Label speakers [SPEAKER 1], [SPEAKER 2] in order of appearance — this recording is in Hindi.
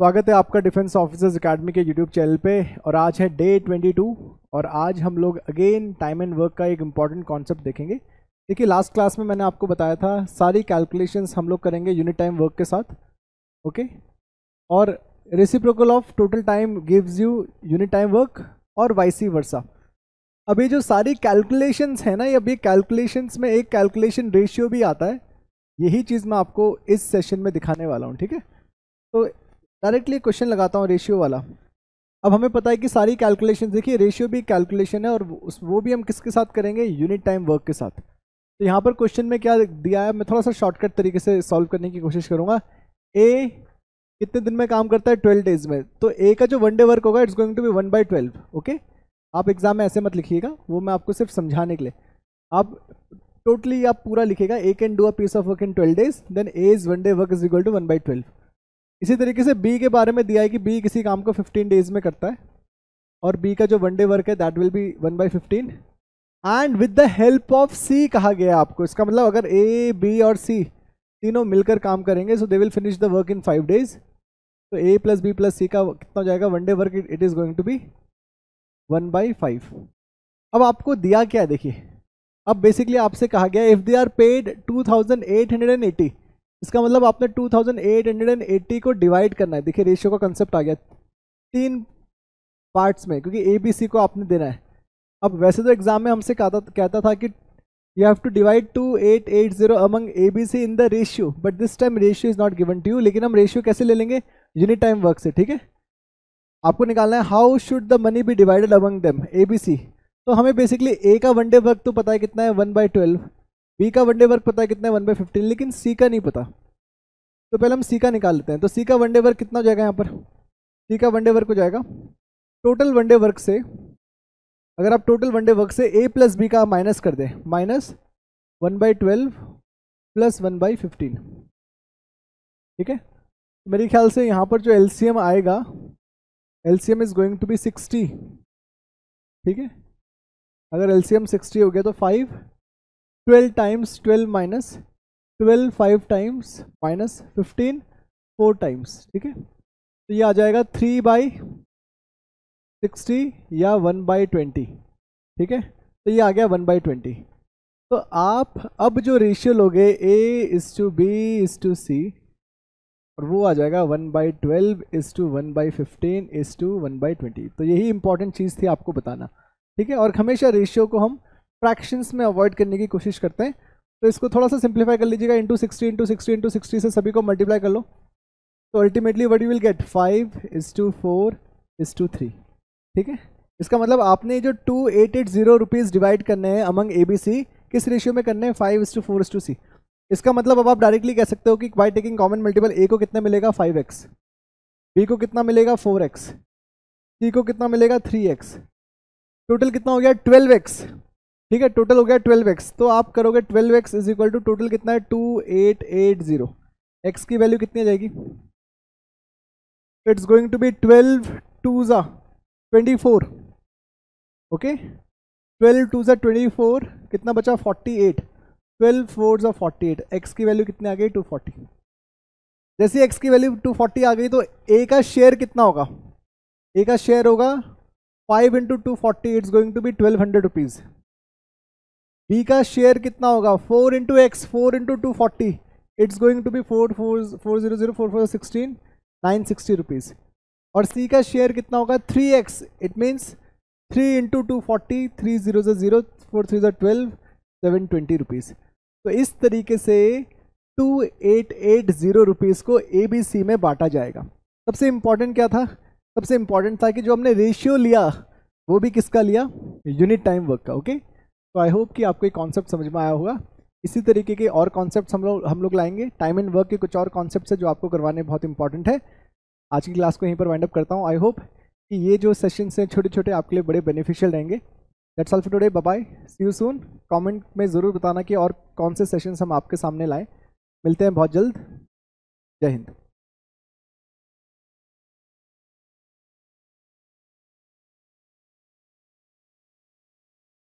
[SPEAKER 1] स्वागत है आपका डिफेंस ऑफिसर्स एकेडमी के यूट्यूब चैनल पे, और आज है डे 22 और आज हम लोग अगेन टाइम एंड वर्क का एक इंपॉर्टेंट कॉन्सेप्ट देखेंगे। देखिए लास्ट क्लास में मैंने आपको बताया था, सारी कैलकुलेशंस हम लोग करेंगे यूनिट टाइम वर्क के साथ ओके और reciprocal of total time gives you unit time work और वाइसी वर्सा अब ये जो सारी कैलकुलेशंस है ना, ये अभी कैलकुलेशंस में एक कैलकुलेशन रेशियो भी आता है, यही चीज़ मैं आपको इस सेशन में दिखाने वाला हूँ, ठीक है? तो डायरेक्टली क्वेश्चन लगाता हूँ रेशियो वाला। अब हमें पता है कि सारी कैलकुलेशन देखिए रेशियो भी कैलकुलेशन है और उस, वो भी हम किसके साथ करेंगे? यूनिट टाइम वर्क के साथ। तो यहाँ पर क्वेश्चन में क्या दिया है? मैं थोड़ा सा शॉर्टकट तरीके से सॉल्व करने की कोशिश करूँगा। ए कितने दिन में काम करता है? ट्वेल्व डेज़ में। तो ए का जो वन डे वर्क होगा it's going to be one by twelve okay आप एग्ज़ाम में ऐसे मत लिखिएगा। वो मैं आपको सिर्फ़ समझाने के लिए। आप टोटली आप पूरा लिखेगा A can do a piece of work in twelve days then A is one day work is equal to one by twelve इसी तरीके से बी के बारे में दिया है कि बी किसी काम को 15 डेज़ में करता है और बी का जो वन डे वर्क है that will be one by fifteen and with the help of C कहा गया है आपको, इसका मतलब अगर ए बी और सी तीनों मिलकर काम करेंगे so they will finish the work in five days तो A plus B plus C का कितना हो जाएगा? One day work it is going to be one by five अब आपको दिया क्या है? देखिए, अब बेसिकली आपसे कहा गया if they are paid two thousand eight hundred and eighty इसका मतलब आपने 2880 को डिवाइड करना है। देखिए रेशियो का कंसेप्ट आ गया। तीन पार्ट्स में, क्योंकि ए बी सी को आपने देना है। अब वैसे तो एग्ज़ाम में हमसे कहता कहता था कि you have to divide two eight eight zero among A B C in the ratio but this time ratio is not given to you लेकिन हम रेशियो कैसे ले लेंगे? यूनिट टाइम वर्क से, ठीक है? आपको निकालना है how should the money be divided among them A B C तो हमें बेसिकली ए का वन डे वर्क तो पता है कितना है? वन बाई ट्वेल्व बी का वनडे वर्क पता है कितना है? वन बाई फिफ्टीन लेकिन सी का नहीं पता। तो पहले हम सी का निकाल लेते हैं। तो सी का वनडे वर्क कितना हो जाएगा यहाँ पर? सी का वनडे वर्क हो जाएगा। टोटल वनडे वर्क से, अगर आप टोटल वनडे वर्क से ए प्लस बी का माइनस कर दें minus one by twelve plus one by fifteen ठीक है? मेरे ख्याल से यहाँ पर जो एलसीएम आएगा LCM is going to be sixty ठीक है? अगर एलसीएम सिक्सटी हो गया तो five twelve times twelve minus twelve five times minus fifteen four times ठीक है? तो ये आ जाएगा थ्री बाई सिक्सटी या वन बाई ट्वेंटी ठीक है? तो ये आ गया वन बाई ट्वेंटी तो आप अब जो रेशियो लोगे A is to B is to C और वो आ जाएगा one by twelve is to one by fifteen is to one by twenty तो यही इंपॉर्टेंट चीज़ थी आपको बताना, ठीक है? और हमेशा रेशियो को हम फ्रैक्शंस में अवॉइड करने की कोशिश करते हैं। तो इसको थोड़ा सा सिंप्लीफाई कर लीजिएगा into sixty into sixty into sixty से सभी को मल्टीप्लाई कर लो। तो ultimately what you will get five is to four is to three ठीक है? इसका मतलब आपने जो two eight eight zero rupees divide करने हैं अमंग ए बी सी किस रेशियो में करने हैं? Five is to four is to C इसका मतलब अब आप डायरेक्टली कह सकते हो कि by taking common multiple A को कितना मिलेगा? फाइव एक्स बी को कितना मिलेगा? फोर एक्स सी को कितना मिलेगा? थ्री एक्स टोटल कितना हो गया? ट्वेल्व एक्स ठीक है टोटल हो गया ट्वेल्व एक्स तो आप करोगे twelve X is equal to total कितना है? Two eight eight zero X की वैल्यू कितनी आ जाएगी? It's going to be twelve two are twenty four okay twelve two are twenty four कितना बचा? Forty eight twelve four are forty eight X की वैल्यू कितनी आ गई? टू फोर्टी जैसे एक्स की वैल्यू टू फोर्टी आ गई तो ए का शेयर कितना होगा? ए का शेयर होगा five into two forty it's going to be twelve hundred rupees B का शेयर कितना होगा? Four into X four into two forty it's going to be four four four zero zero four four sixteen nine sixty rupees और सी का शेयर कितना होगा? Three X it means three into two forty three zero जो ज़ीरो फोर थ्री जो ट्वेल्व सेवन ट्वेंटी रुपीज़ तो इस तरीके से two eight eight zero rupees को ए बी सी में बांटा जाएगा। सबसे इंपॉर्टेंट क्या था? सबसे इंपॉर्टेंट था कि जो हमने रेशियो लिया, वो भी किसका लिया? यूनिट टाइम वर्क का ओके okay? तो आई होप कि आपको ये कॉन्सेप्ट समझ में आया होगा। इसी तरीके के और कॉन्सेप्ट हम लोग हम लोग लाएँगे। टाइम एंड वर्क के कुछ और कॉन्सेप्ट है जो आपको करवाने बहुत इंपॉर्टेंट है। आज की क्लास को यहीं पर वाइंड अप करता हूँ। आई होप कि ये जो सेशन हैं छोटे छोटे आपके लिए बड़े बेनिफिशियल रहेंगे। That's all for today bye see you soon comment में ज़रूर बताना कि और कौन से सेशंस हम आपके सामने लाएँ। मिलते हैं बहुत जल्द। जय हिंद।